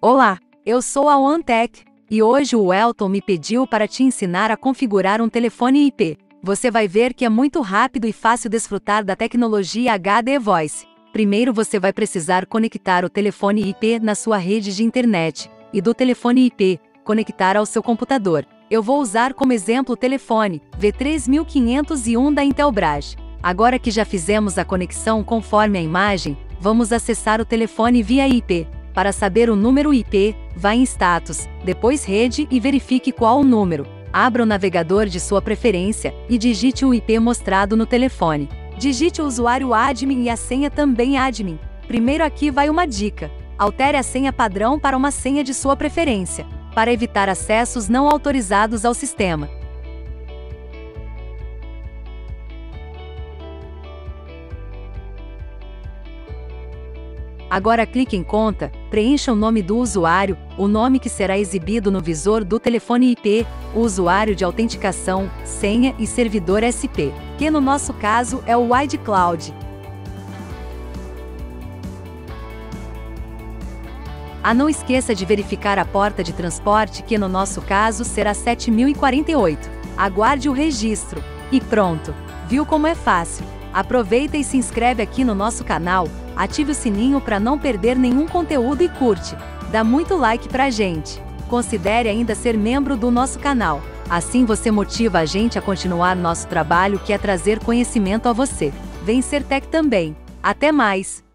Olá, eu sou a OneTech e hoje o Elton me pediu para te ensinar a configurar um telefone IP. Você vai ver que é muito rápido e fácil desfrutar da tecnologia HD Voice. Primeiro você vai precisar conectar o telefone IP na sua rede de internet e do telefone IP conectar ao seu computador. Eu vou usar como exemplo o telefone V3501 da Intelbras. Agora que já fizemos a conexão conforme a imagem, vamos acessar o telefone via IP. Para saber o número IP, vá em Status, depois Rede e verifique qual o número. Abra o navegador de sua preferência e digite o IP mostrado no telefone. Digite o usuário admin e a senha também admin. Primeiro aqui vai uma dica. Altere a senha padrão para uma senha de sua preferência, para evitar acessos não autorizados ao sistema. Agora clique em Conta, preencha o nome do usuário, o nome que será exibido no visor do telefone IP, o usuário de autenticação, senha e servidor SP, que no nosso caso é o iCloud. Ah, não esqueça de verificar a porta de transporte que no nosso caso será 7048. Aguarde o registro. E pronto! Viu como é fácil? Aproveita e se inscreve aqui no nosso canal, ative o sininho para não perder nenhum conteúdo e curte. Dá muito like pra gente. Considere ainda ser membro do nosso canal. Assim você motiva a gente a continuar nosso trabalho que é trazer conhecimento a você. Vem ser Tech também. Até mais!